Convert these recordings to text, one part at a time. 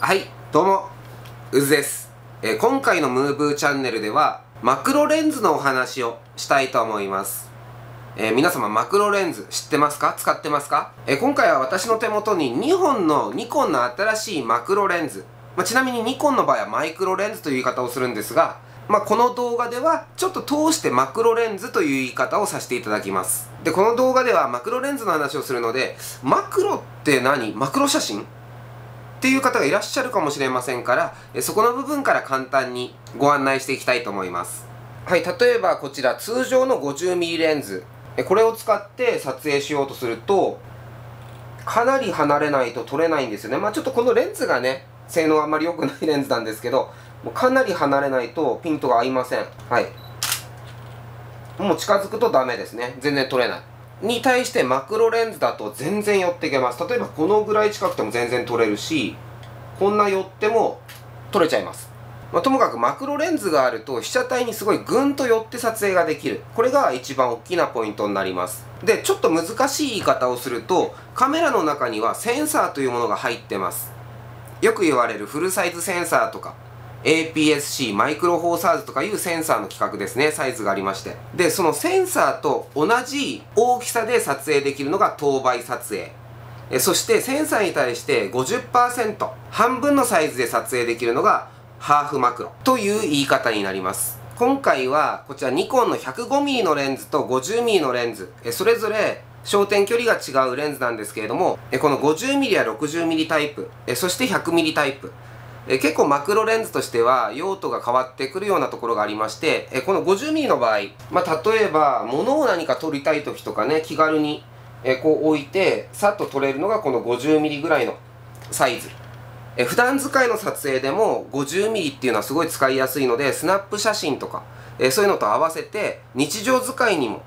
はいどうもうずです、えー今回のムーブーチャンネルではマクロレンズのお話をしたいと思います。えー皆様マクロレンズ知ってますか？使ってますか、えー今回は私の手元に2本のニコンの新しいマクロレンズ、まあ、ちなみにニコンの場合はマイクロレンズという言い方をするんですが、まあ、この動画ではちょっと通してマクロレンズという言い方をさせていただきます。でこの動画ではマクロレンズの話をするのでマクロって何？マクロ写真？っていう方がいらっしゃるかもしれませんからえそこの部分から簡単にご案内していきたいと思います。はい例えばこちら通常の 50mm レンズ。えこれを使って撮影しようとするとかなり離れないと撮れないんですよね。まあちょっとこのレンズがね性能あんまり良くないレンズなんですけどもうかなり離れないとピントが合いません。はい。もう近づくとダメですね。全然撮れない。に対してマクロレンズだと全然寄っていけます。例えばこのぐらい近くても全然撮れるしこんな寄っても撮れちゃいます、まあ、ともかくマクロレンズがあると被写体にすごいグンと寄って撮影ができる。これが一番大きなポイントになります。でちょっと難しい言い方をするとカメラの中にはセンサーというものが入ってます。よく言われるフルサイズセンサーとか。APS-C マイクロフォーサーズとかいうセンサーの規格ですねサイズがありまして。でそのセンサーと同じ大きさで撮影できるのが等倍撮影。えそしてセンサーに対して50%半分のサイズで撮影できるのがハーフマクロ。という言い方になります。今回はこちらニコンの 105mm のレンズと 50mm のレンズ。えそれぞれ焦点距離が違うレンズなんですけれどもこの 50mm や 60mm タイプ。そして 100mm タイプ。え結構マクロレンズとしては用途が変わってくるようなところがありましてえこの 50mm の場合、まあ、例えば物を何か撮りたい時とかね気軽にえこう置いてさっと撮れるのがこの 50mm ぐらいのサイズ。え普段使いの撮影でも 50mm っていうのはすごい使いやすいのでスナップ写真とかえそういうのと合わせて日常使いにも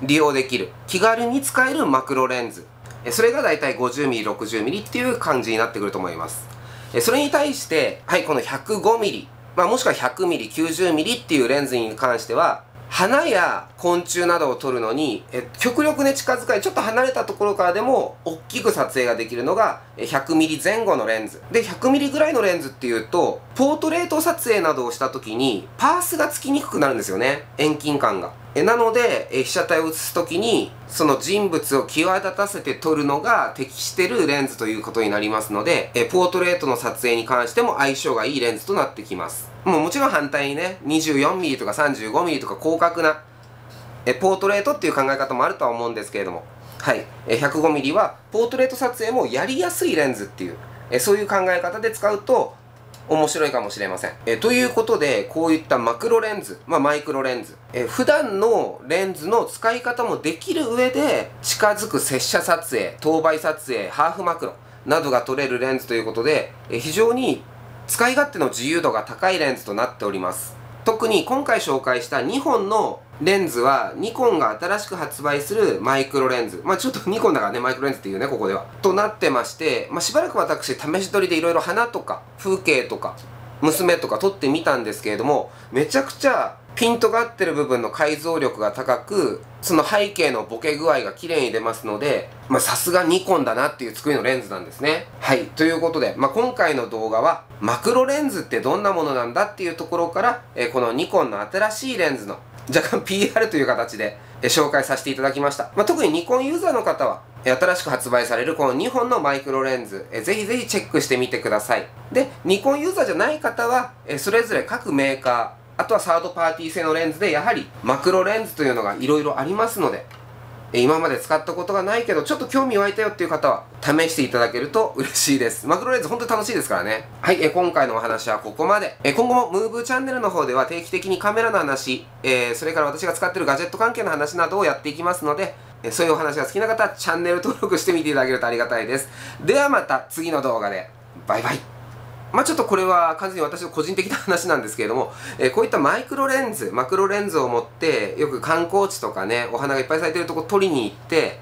利用できる気軽に使えるマクロレンズ。それがだいたい 50mm60mm っていう感じになってくると思います。それに対して、はい、この 105mm、まあ、もしくは 100mm、90mm っていうレンズに関しては、花や昆虫などを撮るのに、え極力ね、近づかい、ちょっと離れたところからでも、大きく撮影ができるのが、100mm 前後のレンズ。で、100mm ぐらいのレンズっていうと、ポートレート撮影などをした時に、パースがつきにくくなるんですよね。遠近感が。えなので、え被写体を写す時に、その人物を際立たせて撮るのが適してるレンズということになりますので、えポートレートの撮影に関しても相性がいいレンズとなってきます。もうもちろん反対にね、24mm とか 35mm とか広角な、えポートレートっていう考え方もあるとは思うんですけれども、はい。え 105mm はポートレート撮影もやりやすいレンズっていう、えそういう考え方で使うと、面白いかもしれません。えということで、こういったマクロレンズ、まあ、マイクロレンズ、え普段のレンズの使い方もできる上で、近づく接写撮影、等倍撮影、ハーフマクロなどが撮れるレンズということで、え非常に使い勝手の自由度が高いレンズとなっております。特に今回紹介した2本のレンズはニコンが新しく発売するマイクロレンズ。まあちょっとニコンだからね、マイクロレンズっていうね、ここでは。となってまして、まあしばらく私試し撮りでいろいろ花とか風景とか娘とか撮ってみたんですけれども、めちゃくちゃピントが合ってる部分の解像力が高く、その背景のボケ具合が綺麗に出ますので、まあさすがニコンだなっていう作りのレンズなんですね。はい。ということで、まあ今回の動画は、マクロレンズってどんなものなんだっていうところから、えーこのニコンの新しいレンズの若干 PR という形で、紹介させていただきました。まあ特にニコンユーザーの方は、新しく発売されるこの2本のマイクロレンズ、ぜひぜひチェックしてみてください。で、ニコンユーザーじゃない方は、それぞれ各メーカー、あとはサードパーティー製のレンズでやはりマクロレンズというのが色々ありますので今まで使ったことがないけどちょっと興味湧いたよっていう方は試していただけると嬉しいです。マクロレンズ本当に楽しいですからね。はい、え今回のお話はここまで、え今後もムーブチャンネルの方では定期的にカメラの話、えーそれから私が使ってるガジェット関係の話などをやっていきますのでえそういうお話が好きな方はチャンネル登録してみていただけるとありがたいです。ではまた次の動画で。バイバイ。まあちょっとこれは完全に私の個人的な話なんですけれども、えーこういったマイクロレンズ、マクロレンズを持って、よく観光地とかね、お花がいっぱい咲いてるとこ撮りに行って、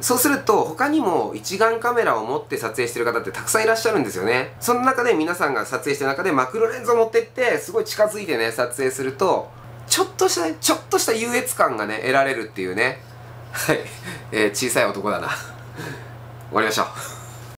そうすると他にも一眼カメラを持って撮影してる方ってたくさんいらっしゃるんですよね。その中で皆さんが撮影してる中でマクロレンズを持ってって、すごい近づいてね、撮影すると、ちょっとした、ちょっとした優越感がね、得られるっていうね。はい。えー小さい男だな。終わりましょう。